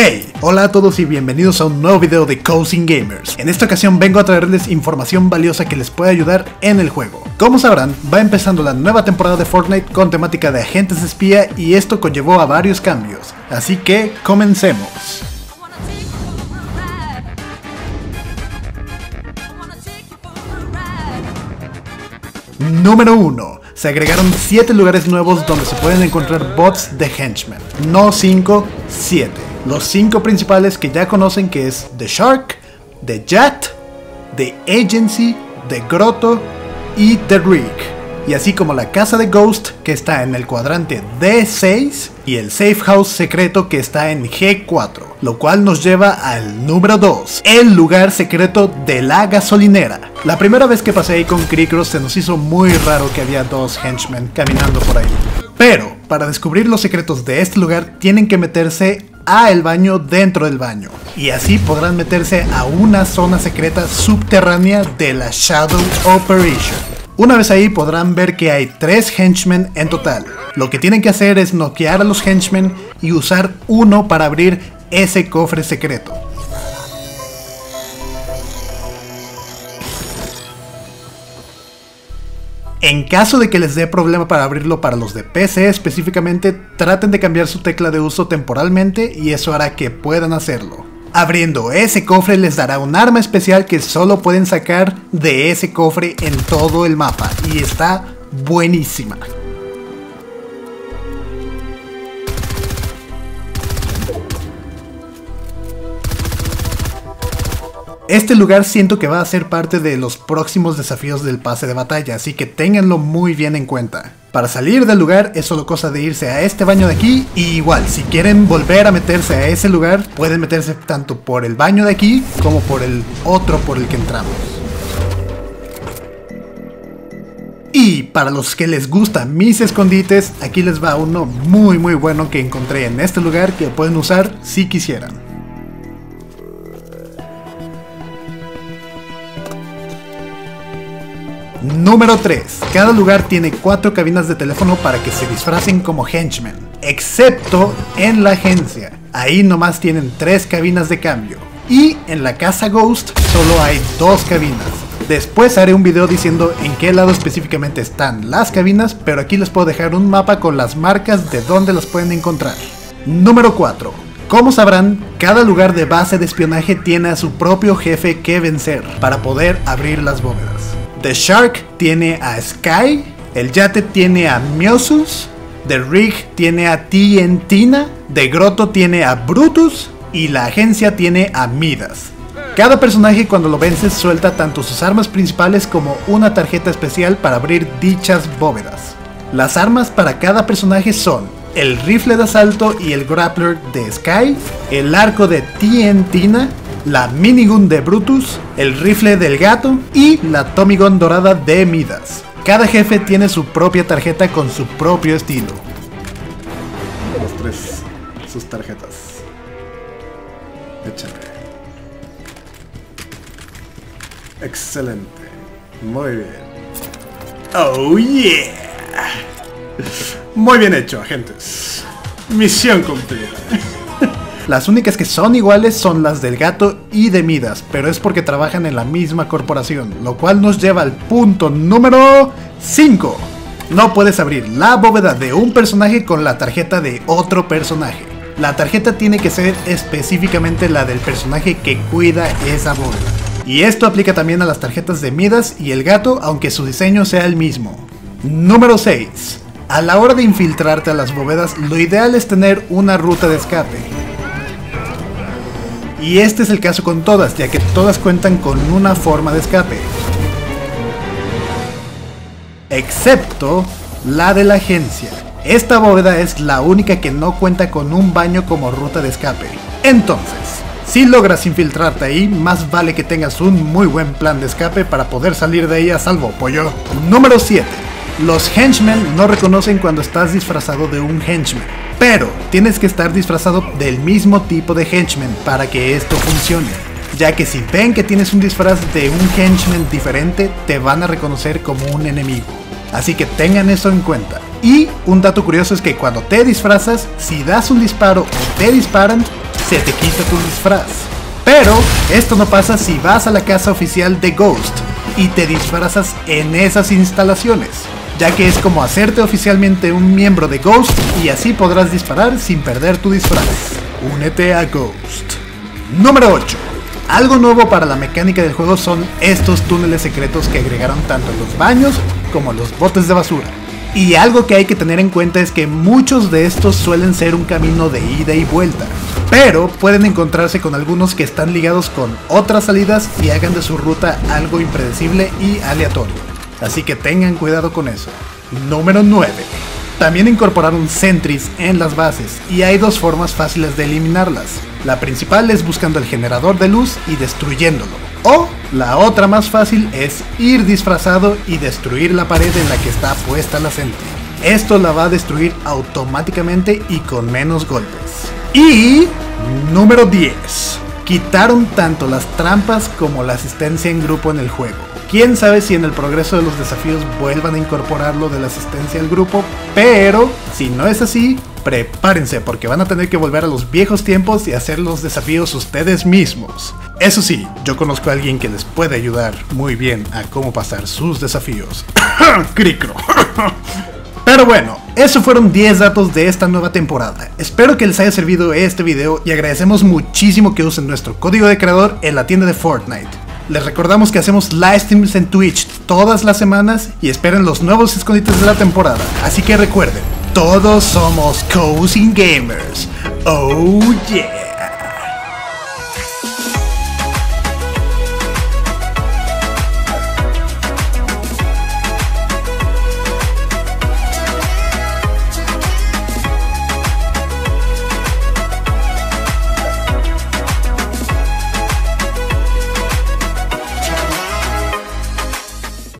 Hey, hola a todos y bienvenidos a un nuevo video de Coasting Gamers. En esta ocasión vengo a traerles información valiosa que les puede ayudar en el juego. Como sabrán, va empezando la nueva temporada de Fortnite con temática de agentes espía y esto conllevó a varios cambios. Así que comencemos. Número 1. Se agregaron 7 lugares nuevos donde se pueden encontrar bots de henchmen. No 5, 7. Los 5 principales que ya conocen que es The Shark, The Jet, The Agency, The Grotto y The Rig y así como la casa de Ghost que está en el cuadrante D6 y el safe house secreto que está en G4, lo cual nos lleva al número 2, el lugar secreto de la gasolinera. La primera vez que pasé ahí con Krikros se nos hizo muy raro que había dos henchmen caminando por ahí. Pero, para descubrir los secretos de este lugar tienen que meterse a el baño dentro del baño. Y así podrán meterse a una zona secreta subterránea de la Shadow Operation. Una vez ahí podrán ver que hay tres henchmen en total. Lo que tienen que hacer es noquear a los henchmen y usar uno para abrir ese cofre secreto. En caso de que les dé problema para abrirlo para los de PC específicamente, traten de cambiar su tecla de uso temporalmente y eso hará que puedan hacerlo. Abriendo ese cofre les dará un arma especial que solo pueden sacar de ese cofre en todo el mapa y está buenísima. Este lugar siento que va a ser parte de los próximos desafíos del pase de batalla, así que ténganlo muy bien en cuenta. Para salir del lugar es solo cosa de irse a este baño de aquí y igual, si quieren volver a meterse a ese lugar, pueden meterse tanto por el baño de aquí como por el otro por el que entramos. Y para los que les gustan mis escondites, aquí les va uno muy muy bueno que encontré en este lugar que pueden usar si quisieran. Número 3. Cada lugar tiene 4 cabinas de teléfono para que se disfracen como henchmen, excepto en la agencia. Ahí nomás tienen 3 cabinas de cambio. Y en la casa Ghost solo hay 2 cabinas. Después haré un video diciendo en qué lado específicamente están las cabinas, pero aquí les puedo dejar un mapa con las marcas de dónde las pueden encontrar. Número 4. Como sabrán, cada lugar de base de espionaje tiene a su propio jefe que vencer para poder abrir las bóvedas. The Shark tiene a Sky, el Yate tiene a Miosus, The Rig tiene a Tientina, The Grotto tiene a Brutus y la agencia tiene a Midas. Cada personaje cuando lo vences suelta tanto sus armas principales como una tarjeta especial para abrir dichas bóvedas. Las armas para cada personaje son el rifle de asalto y el grappler de Sky, el arco de Tientina, la minigun de Brutus, el rifle del gato y la Tommy Gun dorada de Midas. Cada jefe tiene su propia tarjeta con su propio estilo. Los tres, sus tarjetas. Échale. Excelente. Muy bien. Oh yeah. Muy bien hecho, agentes. Misión cumplida. Las únicas que son iguales son las del gato y de Midas, pero es porque trabajan en la misma corporación, lo cual nos lleva al punto número 5. No puedes abrir la bóveda de un personaje con la tarjeta de otro personaje. La tarjeta tiene que ser específicamente la del personaje que cuida esa bóveda. Y esto aplica también a las tarjetas de Midas y el gato, aunque su diseño sea el mismo. Número 6. A la hora de infiltrarte a las bóvedas, lo ideal es tener una ruta de escape. Y este es el caso con todas, ya que todas cuentan con una forma de escape. Excepto la de la agencia. Esta bóveda es la única que no cuenta con un baño como ruta de escape. Entonces, si logras infiltrarte ahí, más vale que tengas un muy buen plan de escape para poder salir de ahí a salvo, pollo. Número 7. Los henchmen no reconocen cuando estás disfrazado de un henchman, pero tienes que estar disfrazado del mismo tipo de henchman para que esto funcione, ya que si ven que tienes un disfraz de un henchman diferente, te van a reconocer como un enemigo. Así que tengan eso en cuenta. Y un dato curioso es que cuando te disfrazas, si das un disparo o te disparan, se te quita tu disfraz. Pero esto no pasa si vas a la casa oficial de Ghost y te disfrazas en esas instalaciones, ya que es como hacerte oficialmente un miembro de Ghost y así podrás disparar sin perder tu disfraz. Únete a Ghost. Número 8. Algo nuevo para la mecánica del juego son estos túneles secretos que agregaron tanto los baños como los botes de basura. Y algo que hay que tener en cuenta es que muchos de estos suelen ser un camino de ida y vuelta, pero pueden encontrarse con algunos que están ligados con otras salidas y hagan de su ruta algo impredecible y aleatorio. Así que tengan cuidado con eso. Número 9. También incorporaron sentries en las bases y hay dos formas fáciles de eliminarlas. La principal es buscando el generador de luz y destruyéndolo. O la otra más fácil es ir disfrazado y destruir la pared en la que está puesta la sentry. Esto la va a destruir automáticamente y con menos golpes. Y número 10. Quitaron tanto las trampas como la asistencia en grupo en el juego. Quién sabe si en el progreso de los desafíos vuelvan a incorporar lo de la asistencia al grupo, pero si no es así, prepárense porque van a tener que volver a los viejos tiempos y hacer los desafíos ustedes mismos. Eso sí, yo conozco a alguien que les puede ayudar muy bien a cómo pasar sus desafíos. Cricro. Pero bueno, esos fueron 10 datos de esta nueva temporada. Espero que les haya servido este video y agradecemos muchísimo que usen nuestro código de creador en la tienda de Fortnite. Les recordamos que hacemos live streams en Twitch todas las semanas y esperen los nuevos escondites de la temporada. Así que recuerden, todos somos Cozy Gamers. Oh yeah.